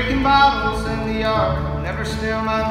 breaking bottles in the yard. Never steal my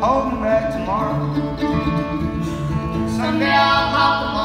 holding back tomorrow. Someday I'll hop along.